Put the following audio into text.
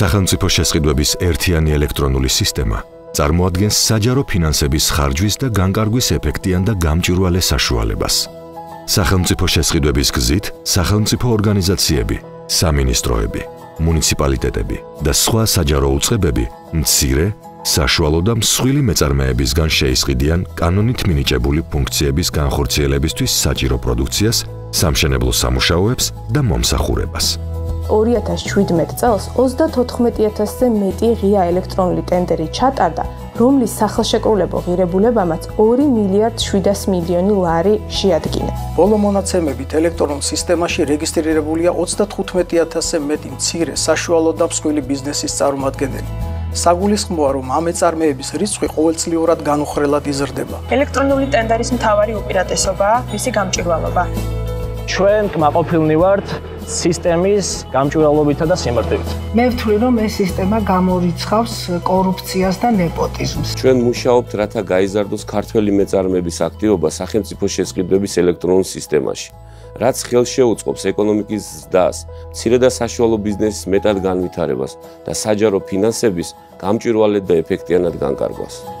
სახელმწიფო შესყიდვების ერთიანი ელექტრონული სისტემა წარმოადგენს საჯარო ფინანსების ხარჯვის და განკარგვის ეფექტიან და გამჭვირვალე საშუალებას. სახელმწიფო შესყიდვების გზით სახელმწიფო ორგანიზაციები, სამინისტროები, მუნიციპალიტეტები და სხვა საჯარო უწყებები მცირე, საშუალო და მსხვილი მეწარმეებისგან შეისყიდიან კანონით მინიჭებული ფუნქციების განხორციელებისთვის საჭირო პროდუქციას, სამშენებლო სამუშაოებს და მომსახურებას. 2017 წელს 34000-ზე მეტი ღია ელექტრონული ტენდერი ჩატარდა, რომლის სახელშეკრულებო ღირებულებამაც 2 მილიარდ 700 მილიონი ლარი შეადგინა. ბოლო მონაცემებით ელექტრონულ სისტემაში რეგისტრირებულია 35000-ზე მეტი მცირე, საშუალო და მსხვილი ბიზნესის წარმომადგენელი. საგულისხმოა რომ ამ ეწარმეების რიცხვი ყოველწლიურად განუხრელად იზრდება. ელექტრონული ტენდერის მთავარი უპირატესობაა მისი გამჭვირვალობა. ჩვენ კმაყოფილნი ვართ სისტემის გამჭვირვალობითა და სიმარტივით. მე ვთვლი რომ ეს სისტემა გამორიცხავს კორუფციას და ნეპოტიზმს. ჩვენ მუშაობთ რათა გაიზარდოს ქართველი მეწარმეების აქტივობა სახელმწიფო შესყიდვების ელექტრონულ სისტემაში. რაც ხელშეუწყობს ეკონომიკის ზრდას, მცირე და საშუალო ბიზნესის მეტად განვითარებას და საჯარო ფინანსების გამჭვირვალედ და ეფექტიანად განკარგვას.